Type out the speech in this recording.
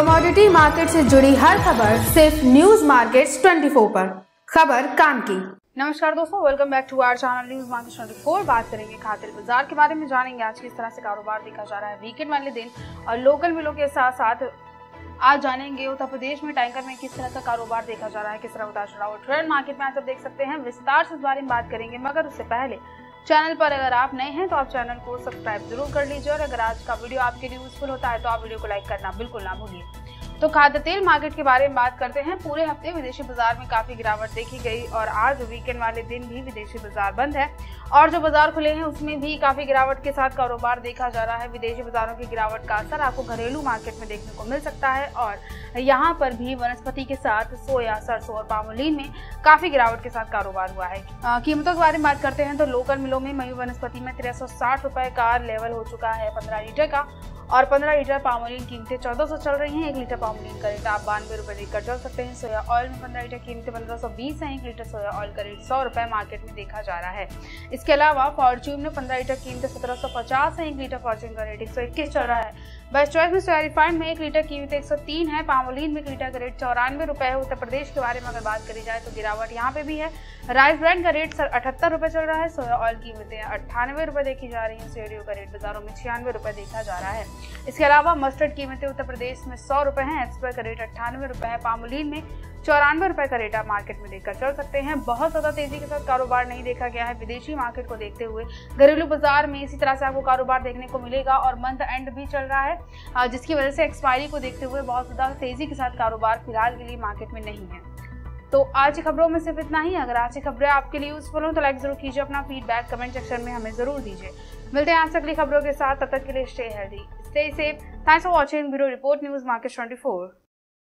Commodity market से जुड़ी हर खबर सिर्फ़ न्यूज़ मार्केट्स 24 पर। खबर काम की। नमस्कार दोस्तों welcome back to our channel news market twenty four बात करेंगे खातिर बाज़ार के बारे में, जानेंगे आज किस तरह से कारोबार देखा जा रहा है वीकेंड वाले दिन और लोकल मिलों के साथ साथ आज जानेंगे उत्तर प्रदेश में टैंकर में किस तरह का कारोबार देखा जा रहा है, किस तरह उतार चढ़ाव ट्रेड मार्केट में आज आप देख सकते हैं। विस्तार से इस बारे में बात करेंगे, मगर उससे पहले चैनल पर अगर आप नए हैं तो आप चैनल को सब्सक्राइब ज़रूर कर लीजिए और अगर आज का वीडियो आपके लिए यूजफुल होता है तो आप वीडियो को लाइक करना बिल्कुल ना भूलिए। तो खाद्य तेल मार्केट के बारे में बात करते हैं। पूरे हफ़्ते विदेशी बाज़ार में काफ़ी गिरावट देखी गई और आज वीकेंड वाले दिन भी विदेशी बाज़ार बंद है। और जो बाज़ार खुले हैं, उसमें भी काफ़ी गिरावट के साथ कारोबार देखा जा रहा है। विदेशी बाजारों की गिरावट का असर आपको घरेलू मार्केट में देखने को मिल सकता है और यहाँ पर भी वनस्पति के साथ सोया, सरसों और पामोलिन में काफ़ी गिरावट के साथ कारोबार हुआ है। कीमतों के बारे में बात करते हैं तो लोकल मिलों में मयू वनस्पति में तिर सौ का लेवल हो चुका है, पंद्रह लीटर का और 15 लीटर पामोलिन कीमतें चौदह सौ चल रही हैं, एक लीटर पामोलिन का रेट आप बानवे रुपये देकर चल सकते हैं। सोया ऑयल में 15 लीटर कीमतें पंद्रह सौ बीस हैं, एक लीटर सोया ऑयल का रेट सौ रुपये मार्केट में देखा जा रहा है। इसके अलावा फॉर्च्यून में पंद्रह लीटर कीमतें सत्रह सौ पचास है, एक लीटर फॉर्च्यून का रेट एक सौ इक्कीस चल रहा है। बेस्ट चॉइस में सोया रिफाइंड में एक लीटर कीमत एक सौ तीन है, पामोलिन में एक लीटर का रेट चौरानवे रुपए है। उत्तर प्रदेश के बारे में अगर बात करी जाए तो गिरावट यहाँ पे भी है। राइस ब्रांड का रेट सर अठहत्तर रुपए चल रहा है। सोया ऑयल कीमतें अट्ठानवे रुपए देखी जा रही है। सोडियो का रेट बाजारों में छियानवे रुपए देखा जा रहा है। इसके अलावा मस्टर्ड कीमतें उत्तर प्रदेश में सौ रुपए हैं। एक्सपर का रेट अट्ठानवे रुपए है। पामोलिन में चौरानवे रुपए का रेट आप मार्केट में देखकर चल सकते हैं। बहुत ज़्यादा तेज़ी के साथ कारोबार नहीं देखा गया है विदेशी मार्केट को देखते हुए। घरेलू बाज़ार में इसी तरह से आपको कारोबार देखने को मिलेगा और मंथ एंड भी चल रहा है जिसकी वजह से एक्सपायरी को देखते हुए बहुत ज़्यादा तेज़ी के साथ कारोबार फ़िलहाल के लिए मार्केट में नहीं है। तो आज की खबरों में सिर्फ़ इतना ही। अगर आज की खबरें आपके लिए यूजफुल हो तो लाइक ज़रूर कीजिए अपना फीडबैक कमेंट सेक्शन में हमें ज़रूर दीजिए। मिलते हैं आज अगली खबरों के साथ। तब तक के लिए stay healthy stay safe thanks for watching bureau report news market twenty